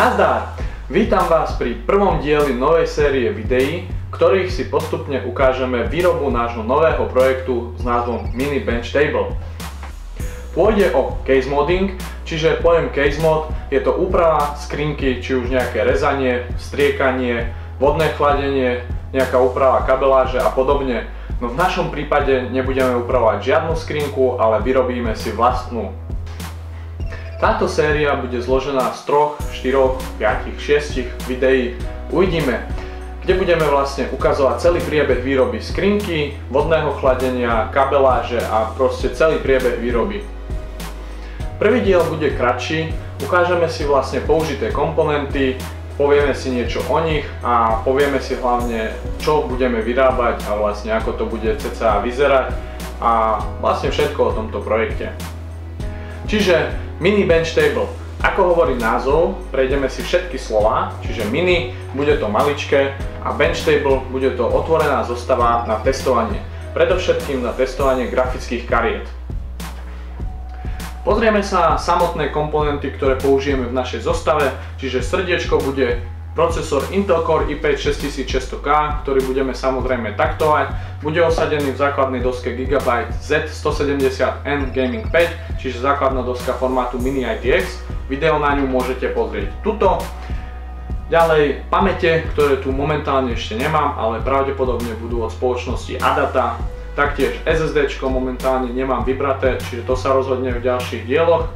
Nazdar! Vítam vás pri prvom dieli novej série videí, ktorých si postupne ukážeme výrobu nášho nového projektu s názvom Mini Bench Table. Pôjde o case modding, čiže pojem case mod je to úprava skrinky, či už nejaké rezanie, striekanie, vodné chladenie, nejaká úprava kabeláže a podobne. No v našom prípade nebudeme upravovať žiadnu skrinku, ale vyrobíme si vlastnú. Táto séria bude zložená z 3, 4, 5, 6 videí. Uvidíme, kde budeme vlastne ukazovať celý priebeh výroby skrinky, vodného chladenia, kabeláže a proste celý priebeh výroby. Prvý diel bude kratší, ukážeme si vlastne použité komponenty, povieme si niečo o nich a povieme si hlavne, čo budeme vyrábať a vlastne ako to bude cca vyzerať a vlastne všetko o tomto projekte. Čiže mini bench table. Ako hovorí názov, prejdeme si všetky slova, čiže mini, bude to maličké a bench table bude to otvorená zostava na testovanie. Predovšetkým na testovanie grafických kariet. Pozrieme sa samotné komponenty, ktoré použijeme v našej zostave, čiže srdiečko bude Procesor Intel Core i5 6600K, ktorý budeme samozrejme taktovať, bude osadený v základnej doske Gigabyte Z170N Gaming 5, čiže základná doska formátu Mini ITX. Video na ňu môžete pozrieť tuto. Ďalej pamäte, ktoré tu momentálne ešte nemám, ale pravdepodobne budú od spoločnosti Adata. Taktiež SSD momentálne nemám vybraté, čiže to sa rozhodne v ďalších dieloch.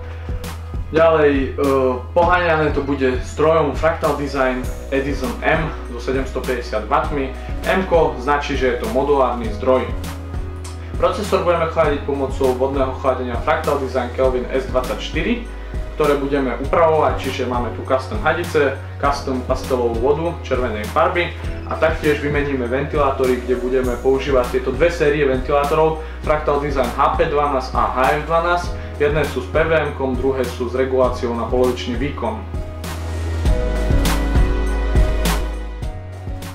Ďalej, uh, poháňané to bude strojom Fractal Design Edison M so 750 W. M značí, že je to modulárny zdroj. Procesor budeme chladiť pomocou vodného chladenia Fractal Design Kelvin S24, ktoré budeme upravovať, čiže máme tu custom hadice, custom pastelovú vodu červenej farby a taktiež vymeníme ventilátory, kde budeme používať tieto dve série ventilátorov Fractal Design HP12 a HF12 Jedné sú s PVM, druhé sú s reguláciou na polovičný výkon.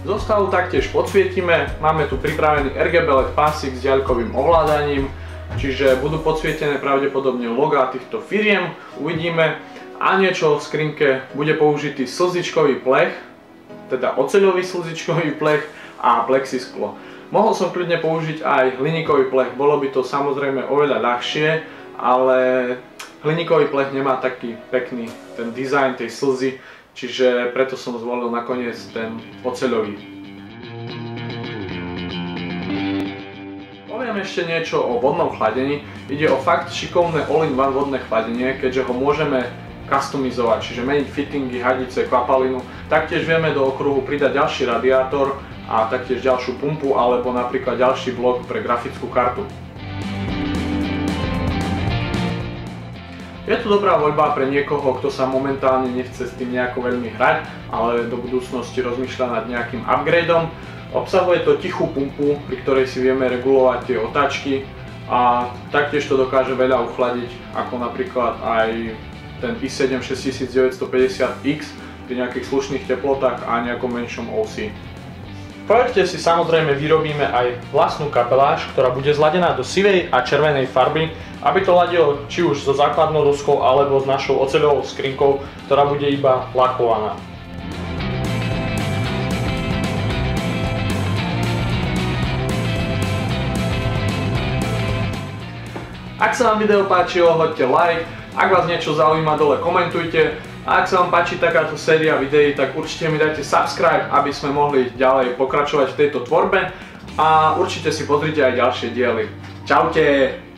Zostavu taktiež podsvietime, máme tu pripravený RGB LED pásik s diaľkovým ovládaním, čiže budú podsvietené pravdepodobne logá týchto firiem, uvidíme. A niečo v skrinke bude použitý slzičkový plech, teda oceľový slzičkový plech a plexisklo. Mohol som kľudne použiť aj hliníkový plech, bolo by to samozrejme oveľa ľahšie, ale hliníkový plech nemá taký pekný ten dizajn tej slzy, čiže preto som zvolil nakoniec ten oceľový. Ešte niečo o vodnom chladení. Ide o fakt šikovné all-in-one vodné chladenie, keďže ho môžeme customizovať, čiže meniť fittingy, hadice, kvapalinu. Taktiež vieme do okruhu pridať ďalší radiátor a taktiež ďalšiu pumpu alebo napríklad ďalší blok pre grafickú kartu. Je to dobrá voľba pre niekoho, kto sa momentálne nechce s tým nejako veľmi hrať, ale do budúcnosti rozmýšľa nad nejakým upgradeom. Obsahuje to tichú pumpu, pri ktorej si vieme regulovať tie otáčky a taktiež to dokáže veľa uchladiť, ako napríklad aj ten i7 6950X pri nejakých slušných teplotách a nejakom menšom OC projekte si samozrejme vyrobíme aj vlastnú kapeláž, ktorá bude zladená do sivej a červenej farby, aby to ladilo či už so základnou doskou alebo s našou oceľovou skrinkou, ktorá bude iba lakovaná. Ak sa vám video páčilo, hoďte like, ak vás niečo zaujíma dole komentujte, a ak sa vám páči takáto séria videí, tak určite mi dajte subscribe, aby sme mohli ďalej pokračovať v tejto tvorbe a určite si pozrite aj ďalšie diely. Čaute!